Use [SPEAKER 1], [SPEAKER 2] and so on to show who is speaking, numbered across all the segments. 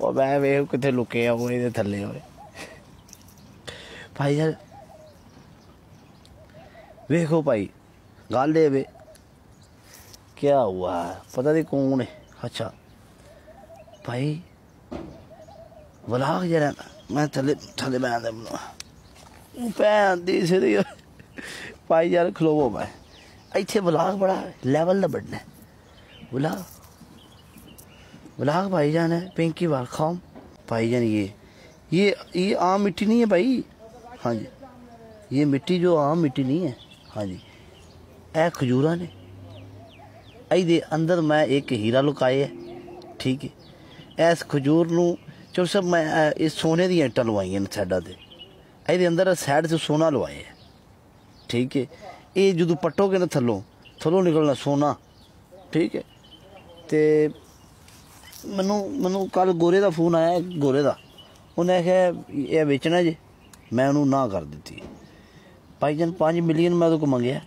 [SPEAKER 1] ਉਹ ਮੈਂ ਵੇਖ ਕਿੱਥੇ ਲੁਕੇ ਆ, ਉਹ ਇਹਦੇ ਥੱਲੇ ਹੋਏ। ਭਾਈ ਯਾਰ, ਵੇਖੋ ਭਾਈ, ਗੱਲ ਇਹ ਵੇ ਕੀ ਹੁਆ, ਪਤਾ ਨਹੀਂ ਕੌਣ ਹੈ ਅੱਛਾ, ਭਾਈ, ਵਲਾਗ ਜਿਹੜਾ ਮੈਂ ਥੱਲੇ ਥੱਲੇ ਮੈਂ ਬਣਾ ਉਹ ਭੈਣ ਦੀ ਸਿਰੀ ਭਾਈ ਯਾਰ, ਖਲੋਵੋ ਮੈਂ। ਇੱਥੇ ਵਲਾਗ ਬੜਾ ਲੈਵਲ ਦਾ ਬੜਨਾ ਵਲਾਗ वलाग भाईजान है पिंकी वालखाम भाईजान ये ये ये आम मिट्टी नहीं है भाई हाँ जी ये मिट्टी जो आम मिट्टी नहीं है हाँ जी ए खजूरा ने ਇਹਦੇ ਅੰਦਰ ਮੈਂ ਇੱਕ ਹੀਰਾ ਲੁਕਾਇਆ ਹੈ ਠੀਕ ਹੈ ਇਸ ਖਜੂਰ ਨੂੰ ਚੋ ਸਭ ਮੈਂ ਇਹ- ਇਹ ਸੋਨੇ ਦੀਆਂ ਇੱਟਾਂ ਲਵਾਈਆਂ ਨੇ ਸਾਈਡਾਂ ਤੇ ਇਹਦੇ ਅੰਦਰ ਸਾਈਡ ਤੇ ਸੋਨਾ ਲਵਾਇਆ ਹੈ ਠੀਕ ਹੈ ਇਹ ਜਦੋਂ ਪੱਟੋਗੇ ਨਾ ਥੱਲੋਂ ਥੱਲੋਂ ਨਿਕਲਣਾ ਸੋਨਾ ਠੀਕ ਹੈ ਤੇ ਮੈਨੂੰ ਮੈਨੂੰ ਕੱਲ ਗੋਰੇ ਦਾ ਫੋਨ ਆਇਆ ਗੋਰੇ ਦਾ। ਉਹਨੇ ਕਿਹਾ, ਇਹ ਵੇਚਣਾ ਜੇ। ਮੈਂ ਉਹਨੂੰ ਨਾ ਕਰ ਦਿੱਤੀ। ਭਾਈ ਜਨ 5 ਮਿਲੀਅਨ ਮੈਂ ਉਹਦੇ ਕੋਲ ਮੰਗਿਆ।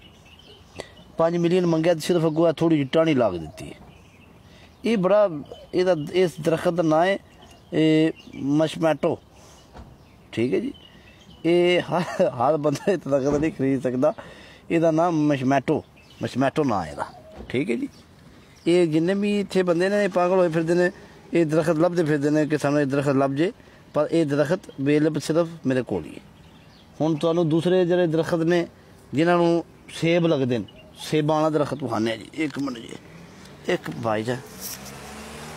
[SPEAKER 1] 5 ਮਿਲੀਅਨ ਮੰਗਿਆ ਤੇ ਸਿਰਫ ਅੱਗੋਂ ਥੋੜੀ ਜਿਹੀ ਟਾਣੀ ਲੱਗ ਦਿੱਤੀ। ਇਹ ਬੜਾ, ਇਹਦਾ, ਇਸ ਦਰਖਤ ਦਾ ਨਾਂ ਹੈ, ਇਹ ਮਸ਼ਮੈਟੋ ਠੀਕ ਹੈ ਜੀ? ਇਹ ਹਰ ਹਰ ਬੰਦਾ ਇਹ ਦਰਖਤ ਨਹੀਂ ਖਰੀਦ ਸਕਦਾ। ਇਹਦਾ ਨਾਮ ਮਸ਼ਮੈਟੋ ਮਸ਼ਮੈਟੋ ਨਾਂ ਇਹਦਾ। ਠੀਕ ਹੈ ਜੀ? ਇਹ ਜਿੰਨੇ ਵੀ ਇੱਥੇ ਬੰਦੇ ਨੇ ਇਹ ਪਾਗਲ ਹੋਏ ਫਿਰਦੇ ਨੇ ਇਹ ਦਰਖਤ ਲੱਭਦੇ ਫਿਰਦੇ ਨੇ ਕਿ ਸਾਨੂੰ ਇਹ ਦਰਖਤ ਲੱਭ ਜੇ ਪਰ ਇਹ ਦਰਖਤ ਅਵੇਲੇਬਲ ਸਿਰਫ ਮੇਰੇ ਕੋਲ ਹੀ ਹੈ ਹੁਣ ਤੁਹਾਨੂੰ ਦੂਸਰੇ ਜਿਹੜੇ ਦਰਖਤ ਨੇ ਜਿਨ੍ਹਾਂ ਨੂੰ ਸੇਬ ਲੱਗਦੇ ਨੇ ਸੇਬਾਂ ਵਾਲਾ ਦਰਖਤ ਵਹਾਨੇ ਜੀ ਇੱਕ ਮਿੰਟ ਜੀ एक भाईजान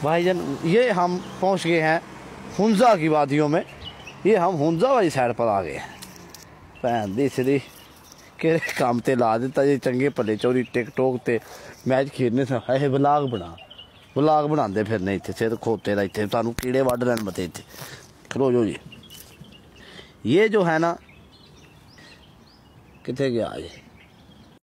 [SPEAKER 1] भाईजान ये हम पहुंच गए हैं हुंजा की वादियों में ये हम हुंजा वाली साइड पर आ गए हैं भैन दी सिरी ਕਿਹੜੇ ਕੰਮ ਤੇ ਲਾ ਦਿੱਤਾ ਜੇ, ਚੰਗੇ ਭਲੇ ਚੋਰੀ ਟਿਕਟੋਕ ਤੇ ਮੈਚ ਖੇਡਨੇ ਸਨ ਇਹ ਵਲਾਗ ਬਣਾ। ਵਲਾਗ ਬਣਾਉਂਦੇ ਫਿਰਨੇ ਇੱਥੇ, ਸਿਰ ਖੋਤੇ ਦਾ ਇੱਥੇ। ਤੁਹਾਨੂੰ ਕੀੜੇ ਵੱਢ ਲੈਣ ਮਤੇ ਇੱਥੇ। ਖਲੋ ਜੋ ਜੀ। ਇਹ ਜੋ ਹੈ ਨਾ, ਕਿੱਥੇ ਗਿਆ ਜੀ